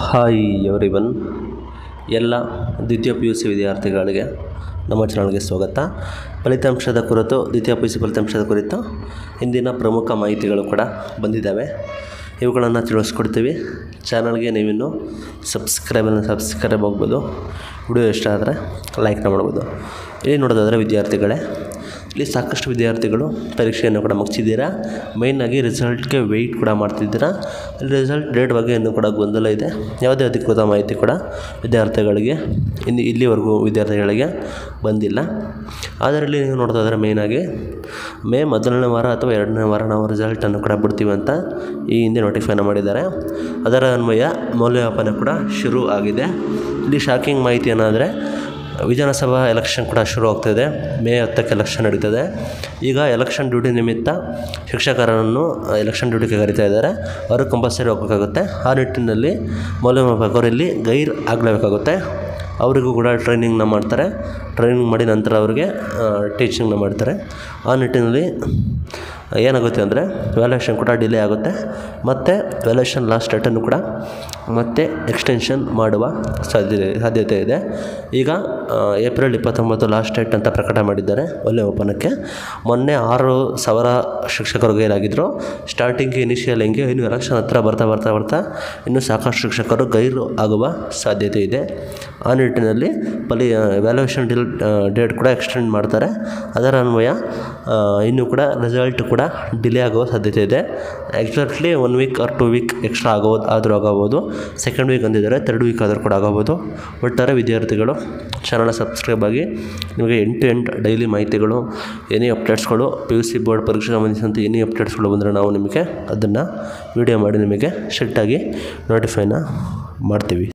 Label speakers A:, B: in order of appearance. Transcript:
A: Hi everyone ಎಲ್ಲ ದ್ವಿತೀಯ P U C ವಿದ್ಯಾರ್ಥಿಗಳಿಗೆ ನಮ್ಮ ಚಾನಲ್ಗೆ ಸ್ವಾಗತ. ಫಲಿತಾಂಶದ ಕುರಿತು, ದ್ವಿತೀಯ ಪಿ ಯು ಸಿ ಫಲಿತಾಂಶದ ಕುರಿತು ಇಂದಿನ ಪ್ರಮುಖ ಮಾಹಿತಿಗಳು ಕೂಡ ಬಂದಿದ್ದಾವೆ. ಇವುಗಳನ್ನು ತಿಳಿಸ್ಕೊಡ್ತೀವಿ. ಚಾನಲ್ಗೆ ನೀವಿನ್ನು ಸಬ್ಸ್ಕ್ರೈಬನ್ನು ಸಬ್ಸ್ಕ್ರೈಬ್ ಆಗ್ಬೋದು. ವಿಡಿಯೋ ಇಷ್ಟ ಆದರೆ ಲೈಕ್ನ ಮಾಡ್ಬೋದು. ಇಲ್ಲಿ ನೋಡೋದಾದರೆ ವಿದ್ಯಾರ್ಥಿಗಳೇ ಇಲ್ಲಿ ಸಾಕಷ್ಟು ವಿದ್ಯಾರ್ಥಿಗಳು ಪರೀಕ್ಷೆಯನ್ನು ಕೂಡ ಮುಗಿಸಿದ್ದೀರಾ? ಮೇಯ್ನಾಗಿ ರಿಸಲ್ಟ್ಗೆ ವೆಯ್ಟ್ ಕೂಡ ಮಾಡ್ತಿದ್ದೀರಾ? ರಿಸಲ್ಟ್ ಡೇಟ್ ಬಗ್ಗೆ ಇನ್ನೂ ಕೂಡ ಗೊಂದಲ ಇದೆ. ಯಾವುದೇ ಅಧಿಕೃತ ಮಾಹಿತಿ ಕೂಡ ವಿದ್ಯಾರ್ಥಿಗಳಿಗೆ ಇನ್ನು ಇಲ್ಲಿವರೆಗೂ ವಿದ್ಯಾರ್ಥಿಗಳಿಗೆ ಬಂದಿಲ್ಲ. ಅದರಲ್ಲಿ ನೀವು ನೋಡ್ತಾ ಇದ್ದಾರೆ ಮೇಯ್ನಾಗಿ ಮೇ ಮೊದಲನೇ ವಾರ ಅಥವಾ ಎರಡನೇ ವಾರ ನಾವು ರಿಸಲ್ಟನ್ನು ಕೂಡ ಬಿಡ್ತೀವಿ ಅಂತ ಈ ಹಿಂದೆ ನೋಟಿಫೈನ ಮಾಡಿದ್ದಾರೆ. ಅದರ ಅನ್ವಯ ಮೌಲ್ಯಮಾಪನ ಕೂಡ ಶುರು ಆಗಿದೆ. ಇಲ್ಲಿ ಶಾಕಿಂಗ್ ಮಾಹಿತಿ ಏನಾದರೆ ವಿಧಾನಸಭಾ ಎಲೆಕ್ಷನ್ ಕೂಡ ಶುರು ಆಗ್ತಾಯಿದೆ ಮೇ ಹತ್ತಕ್ಕೆ ಎಲೆಕ್ಷನ್ ನಡೀತದೆ. ಈಗ ಎಲೆಕ್ಷನ್ ಡ್ಯೂಟಿ ನಿಮಿತ್ತ ಶಿಕ್ಷಕರನ್ನು ಎಲೆಕ್ಷನ್ ಡ್ಯೂಟಿಗೆ ಕರೀತಾ ಇದ್ದಾರೆ. ಅವರು ಕಂಪಲ್ಸರಿ ಹೋಗಬೇಕಾಗುತ್ತೆ. ಆ ನಿಟ್ಟಿನಲ್ಲಿ ಮೌಲ್ಯಮಾಪಕರು ಇಲ್ಲಿ ಗೈರ್ ಆಗಲೇಬೇಕಾಗುತ್ತೆ. ಅವರಿಗೂ ಕೂಡ ಟ್ರೈನಿಂಗ್ನ ಮಾಡ್ತಾರೆ. ಟ್ರೈನಿಂಗ್ ಮಾಡಿ ನಂತರ ಅವರಿಗೆ ಟೀಚಿಂಗ್ನ ಮಾಡ್ತಾರೆ. ಆ ನಿಟ್ಟಿನಲ್ಲಿ ಏನಾಗುತ್ತೆ ಅಂದರೆ ವ್ಯಾಲ್ಯೂಷನ್ ಕೂಡ ಡಿಲೇ ಆಗುತ್ತೆ. ಮತ್ತು ವ್ಯಾಲ್ಯೂಷನ್ ಲಾಸ್ಟ್ ಡೇಟನ್ನು ಕೂಡ ಮತ್ತೆ ಎಕ್ಸ್ಟೆನ್ಷನ್ ಮಾಡುವ ಸಾಧ್ಯತೆ ಸಾಧ್ಯತೆ ಇದೆ. ಈಗ ಏಪ್ರಿಲ್ ಇಪ್ಪತ್ತೊಂಬತ್ತು ಲಾಸ್ಟ್ ಡೇಟ್ ಅಂತ ಪ್ರಕಟ ಮಾಡಿದ್ದಾರೆ ಒಲೆ ಓಪನಕ್ಕೆ ಮೊನ್ನೆ ಆರು ಸಾವಿರ ಶಿಕ್ಷಕರು ಗೈರಾಗಿದ್ದರು ಸ್ಟಾರ್ಟಿಂಗ್ ಇನಿಷಿಯಲ್ ಹೆಂಗೆ, ಇನ್ನು ಎಲೆಕ್ಷನ್ ಹತ್ರ ಬರ್ತಾ ಬರ್ತಾ ಬರ್ತಾ ಇನ್ನೂ ಸಾಕಷ್ಟು ಶಿಕ್ಷಕರು ಗೈರು ಆಗುವ ಸಾಧ್ಯತೆ ಇದೆ. ಆ ನಿಟ್ಟಿನಲ್ಲಿ ಪಲಿ ವ್ಯಾಲ್ಯೂಯೇಷನ್ ಡಿಲ್ ಡೇಟ್ ಕೂಡ ಎಕ್ಸ್ಟೆಂಡ್ ಮಾಡ್ತಾರೆ. ಅದರ ಅನ್ವಯ ಇನ್ನೂ ಕೂಡ ರಿಸಲ್ಟ್ ಕೂಡ ಡಿಲೇ ಆಗೋ ಸಾಧ್ಯತೆ ಇದೆ. Exactly one week or two week extra ಆಗೋದು ಆದರೂ ಆಗಬಹುದು. ಸೆಕೆಂಡ್ ವೀಕ್ ಅಂದಿದ್ದಾರೆ ತರ್ಡ್ ವೀಕ್ ಆದರೂ ಕೂಡ ಆಗಬಹುದು. ಒಟ್ಟಾರೆ ವಿದ್ಯಾರ್ಥಿಗಳು ಚಾನಲ್ ಸಬ್ಸ್ಕ್ರೈಬ್ ಆಗಿ ನಿಮಗೆ ಎಂಟು ಎಂಟು ಡೈಲಿ ಮಾಹಿತಿಗಳು ಏನೇ ಅಪ್ಡೇಟ್ಸ್ಗಳು ಪಿ ಯು ಸಿ ಬೋರ್ಡ್ ಪರೀಕ್ಷೆ ಸಂಬಂಧಿಸಿದಂತೆ ಏನೇ ಅಪ್ಡೇಟ್ಸ್ಗಳು ಬಂದರೆ ನಾವು ನಿಮಗೆ ಅದನ್ನು ವೀಡಿಯೋ ಮಾಡಿ ನಿಮಗೆ ಶೆಟ್ಟಾಗಿ ನೋಟಿಫೈನ ಮಾಡ್ತೀವಿ.